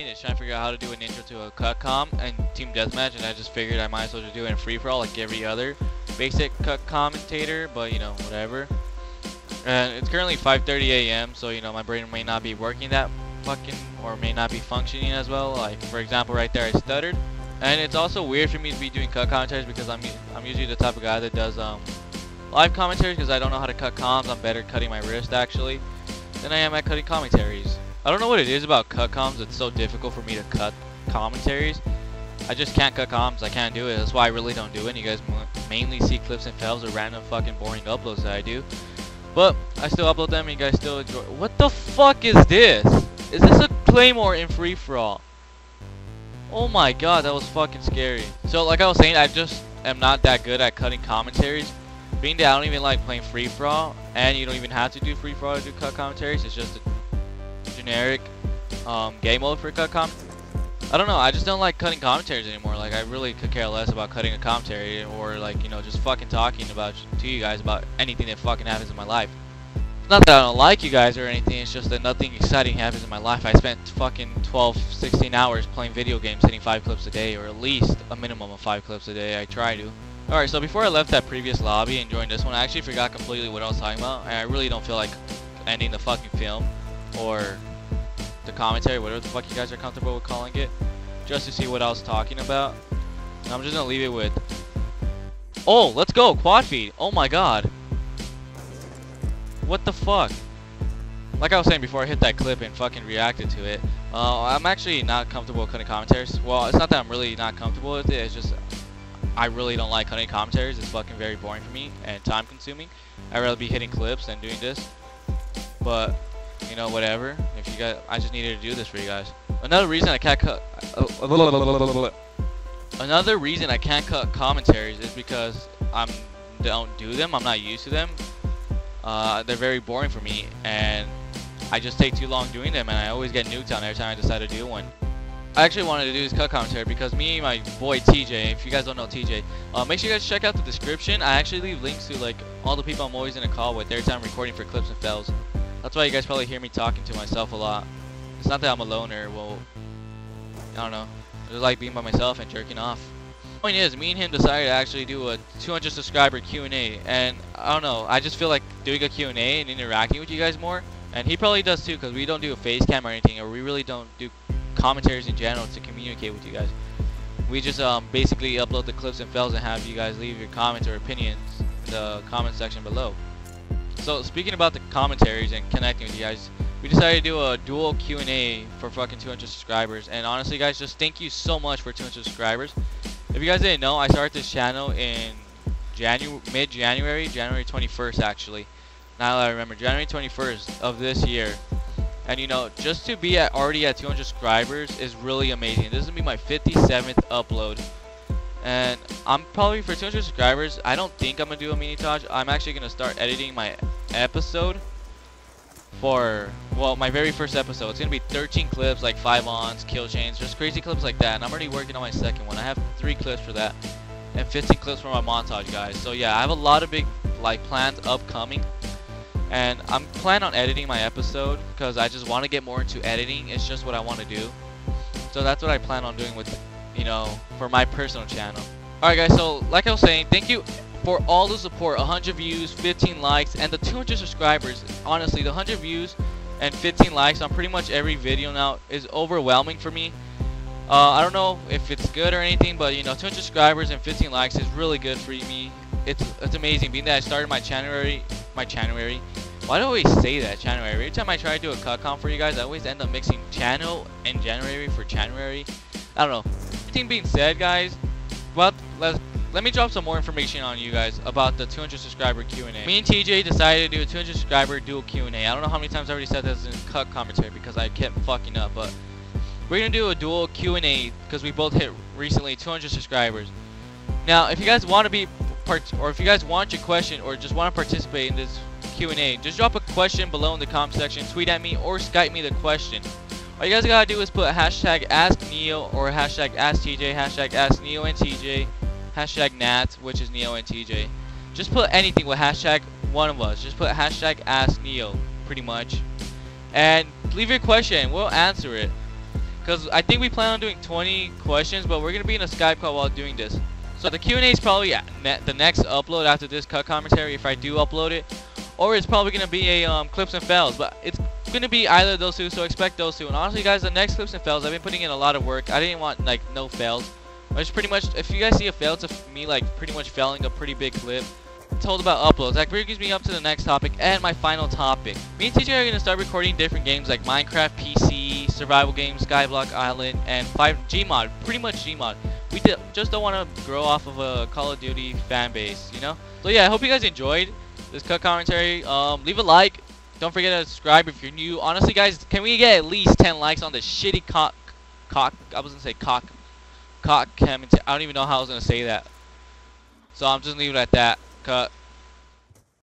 10 minutes trying to figure out how to do an intro to a cut com and team deathmatch, and I just figured I might as well just do it in free for all like every other basic cut commentator, but you know, whatever. And it's currently 5:30 a.m., so you know my brain may not be working that fucking or may not be functioning as well. Like for example, right there I stuttered, and it's also weird for me to be doing cut commentaries because I'm I'm usually the type of guy that does um live commentaries because I don't know how to cut comms. I'm better cutting my wrist actually than I am at cutting commentaries. I don't know what it is about cut comms. It's so difficult for me to cut commentaries. I just can't cut comms. I can't do it. That's why I really don't do it. You guys mainly see clips and fails or random fucking boring uploads that I do. But I still upload them and you guys still enjoy. What the fuck is this? Is this a Claymore in free for all? Oh my god, that was fucking scary. So like I was saying, I just am not that good at cutting commentaries. Being that I don't even like playing free for all, and you don't even have to do free for all to do cut commentaries. It's just a generic um, game mode for cut com. I don't know. I just don't like cutting commentaries anymore. Like I really could care less about cutting a commentary or like you know just fucking talking about to you guys about anything that fucking happens in my life. It's not that I don't like you guys or anything. It's just that nothing exciting happens in my life. I spent fucking 12, 16 hours playing video games, hitting five clips a day, or at least a minimum of five clips a day. I try to. Alright, so before I left that previous lobby and joined this one, I actually forgot completely what I was talking about, and I really don't feel like ending the fucking film, or the commentary, whatever the fuck you guys are comfortable with calling it, just to see what I was talking about. And I'm just gonna leave it with, oh, let's go, quad feed, oh my god. What the fuck? Like I was saying before I hit that clip and fucking reacted to it, uh, I'm actually not comfortable with cutting commentaries. Well, it's not that I'm really not comfortable with it, it's just I really don't like cutting commentaries. It's fucking very boring for me and time consuming. I'd rather be hitting clips than doing this. But, you know, whatever. If you guys, I just needed to do this for you guys. Another reason I can't cut, another reason I can't cut commentaries is because I'm don't do them. I'm not used to them. Uh, they're very boring for me, and I just take too long doing them, and I always get nuked on every time I decide to do one. I actually wanted to do this cut commentary because me and my boy Tjay, if you guys don't know Tjay, uh, make sure you guys check out the description. I actually leave links to like all the people I'm always in a call with every time I'm recording for clips and fails. That's why you guys probably hear me talking to myself a lot. It's not that I'm a loner, well, I don't know. I just like being by myself and jerking off. Point is, me and him decided to actually do a 200 subscriber Q&A, and I don't know, I just feel like doing a Q&A and interacting with you guys more, and he probably does too, because we don't do a face cam or anything, or we really don't do commentaries in general to communicate with you guys. We just um, basically upload the clips and fails and have you guys leave your comments or opinions in the comment section below. So speaking about the commentaries and connecting with you guys, we decided to do a dual Q&A for fucking 200 subscribers. And honestly guys, just thank you so much for 200 subscribers. If you guys didn't know, I started this channel in January, mid-January, January 21st actually. Now that I remember, January 21st of this year. And you know, just to be at already at 200 subscribers is really amazing. This is gonna be my 57th upload. And I'm probably for 200 subscribers, I don't think I'm gonna do a mini Taj. I'm actually gonna start editing my episode for well my very first episode. It's gonna be 13 clips, like five ons, kill chains, just crazy clips like that. And I'm already working on my second one. I have three clips for that, and 15 clips for my montage, guys. So yeah, I have a lot of big like plans upcoming and I'm planning on editing my episode because I just want to get more into editing. It's just what I want to do. So that's what I plan on doing with, you know, for my personal channel. Alright guys, so like I was saying, thank you for all the support. 100 views, 15 likes, and the 200 subscribers. Honestly, the 100 views and 15 likes on pretty much every video now is overwhelming for me. Uh, I don't know if it's good or anything, but you know, 200 subscribers and 15 likes is really good for me. It's it's amazing. Being that I started my January, my January, why do I always say that, January? Every time I try to do a cut comp for you guys, I always end up mixing channel and January for January. I don't know. Everything being said, guys, but let's let me drop some more information on you guys about the 200 subscriber Q&A. Me and Tjay decided to do a 200 subscriber dual Q&A. I don't know how many times I already said this in cut commentary because I kept fucking up, but we're gonna do a dual Q&A because we both hit recently 200 subscribers. Now, if you guys want to be part, or if you guys want your question or just want to participate in this Q&A. Just drop a question below in the comment section, tweet at me, or Skype me the question. All you guys gotta do is put hashtag ask AskNeoh or hashtag ask AskTjay, hashtag AskNeoh and Tjay, hashtag Nat, which is Neo and Tjay. Just put anything with hashtag one of us. Just put hashtag ask AskNeoh, pretty much. And leave your question, we'll answer it. Because I think we plan on doing 20 questions, but we're to be in a Skype call while doing this. So the Q&A is probably the next upload after this cut commentary if I do upload it. Or it's probably going to be a um, clips and fails, but it's going to be either those two, so expect those two. And honestly, guys, the next clips and fails, I've been putting in a lot of work. I didn't want, like, no fails. It's pretty much, if you guys see a fail, to me, like, pretty much failing a pretty big clip told about uploads. That brings me up to the next topic and my final topic. Me and Tjay are going to start recording different games like Minecraft PC, survival games, Skyblock Island, and 5 Gmod. Pretty much Gmod. We just don't want to grow off of a Call of Duty fan base, you know? So yeah, I hope you guys enjoyed this cut commentary. Um, leave a like. Don't forget to subscribe if you're new. Honestly, guys, can we get at least 10 likes on this shitty cock, cock, I was going to say cock, cock commentary. I don't even know how I was going to say that. So I'm just leaving it at that. Cut.